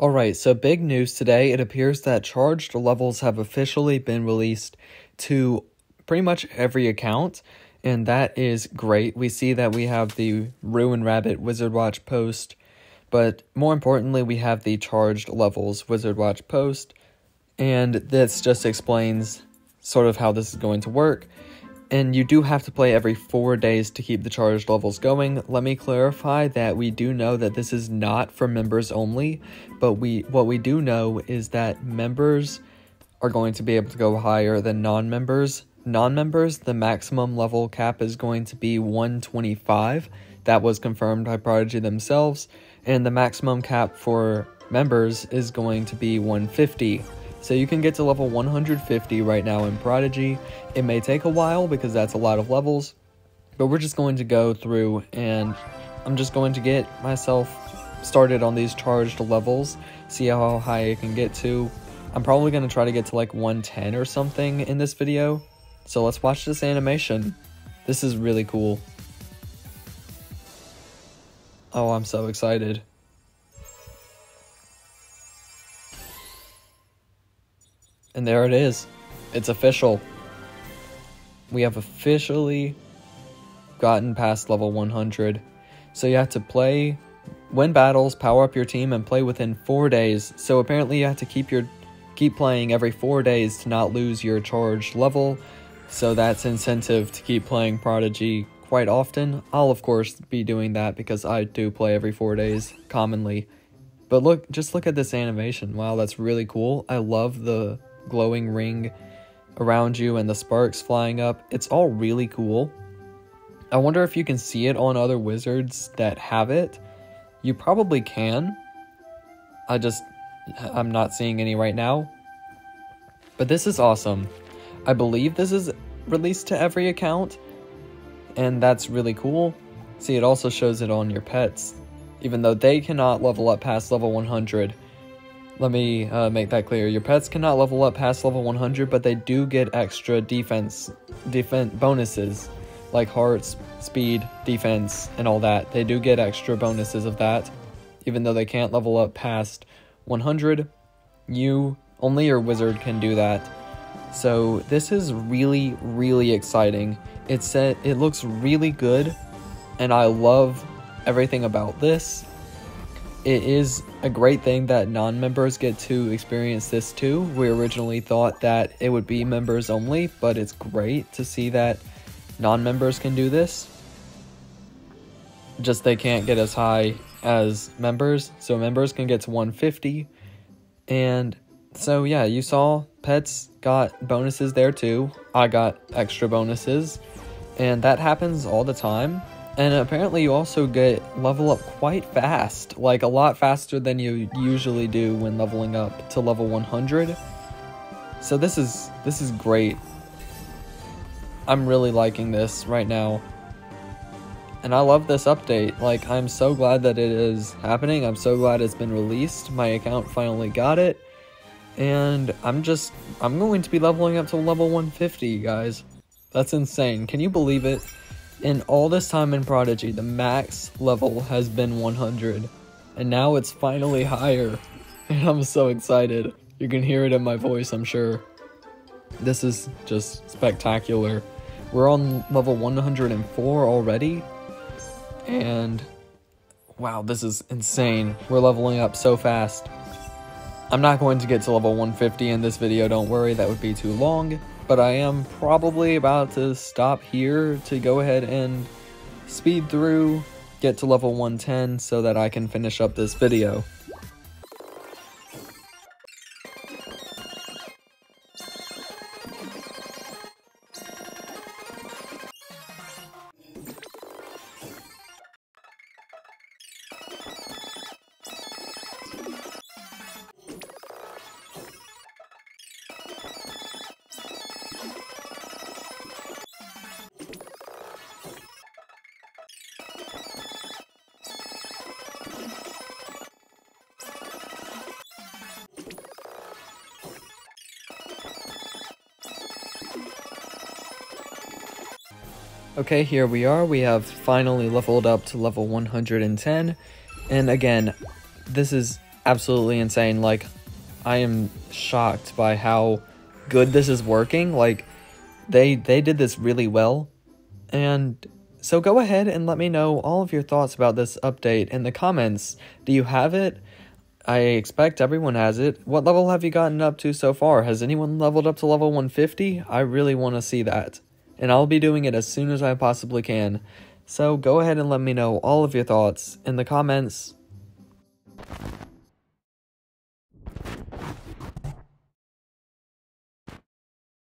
Alright, so big news today. It appears that charged levels have officially been released to pretty much every account, and that is great. We see that we have the Ruin Rabbit Wizard Watch post, but more importantly, we have the charged levels Wizard Watch post, and this just explains sort of how this is going to work and you do have to play every four days to keep the charged levels going. Let me clarify that we do know that this is not for members only, but we what we do know is that members are going to be able to go higher than non-members. Non-members, the maximum level cap is going to be 125. That was confirmed by Prodigy themselves, and the maximum cap for members is going to be 150. So you can get to level 150 right now in Prodigy. It may take a while because that's a lot of levels, but we're just going to go through and I'm just going to get myself started on these charged levels, see how high I can get to. I'm probably going to try to get to like 110 or something in this video. So let's watch this animation. This is really cool. Oh, I'm so excited. And there it is. It's official. We have officially gotten past level 100. So you have to play, win battles, power up your team, and play within four days. So apparently you have to keep your keep playing every four days to not lose your charged level. So that's incentive to keep playing Prodigy quite often. I'll of course be doing that because I do play every four days commonly. But look, just look at this animation. Wow, that's really cool. I love the glowing ring around you and the sparks flying up. It's all really cool. I wonder if you can see it on other wizards that have it. You probably can. I just, I'm not seeing any right now. But this is awesome. I believe this is released to every account, and that's really cool. See, it also shows it on your pets, even though they cannot level up past level 100. Let me uh, make that clear. Your pets cannot level up past level 100, but they do get extra defense, defense bonuses, like hearts, speed, defense, and all that. They do get extra bonuses of that, even though they can't level up past 100. You, only your wizard can do that. So this is really, really exciting. It's it looks really good, and I love everything about this it is a great thing that non-members get to experience this too. We originally thought that it would be members only, but it's great to see that non-members can do this. Just they can't get as high as members, so members can get to 150. And so yeah, you saw pets got bonuses there too. I got extra bonuses, and that happens all the time. And apparently you also get level up quite fast, like a lot faster than you usually do when leveling up to level 100. So this is this is great. I'm really liking this right now. And I love this update. Like I'm so glad that it is happening. I'm so glad it's been released. My account finally got it. And I'm just I'm going to be leveling up to level 150, guys. That's insane. Can you believe it? In all this time in Prodigy, the max level has been 100, and now it's finally higher, and I'm so excited. You can hear it in my voice, I'm sure. This is just spectacular. We're on level 104 already, and wow, this is insane. We're leveling up so fast. I'm not going to get to level 150 in this video, don't worry, that would be too long but I am probably about to stop here to go ahead and speed through, get to level 110 so that I can finish up this video. Okay, here we are. We have finally leveled up to level 110. And again, this is absolutely insane. Like, I am shocked by how good this is working. Like, they they did this really well, and so go ahead and let me know all of your thoughts about this update in the comments. Do you have it? I expect everyone has it. What level have you gotten up to so far? Has anyone leveled up to level 150? I really want to see that. And I'll be doing it as soon as I possibly can. So go ahead and let me know all of your thoughts in the comments.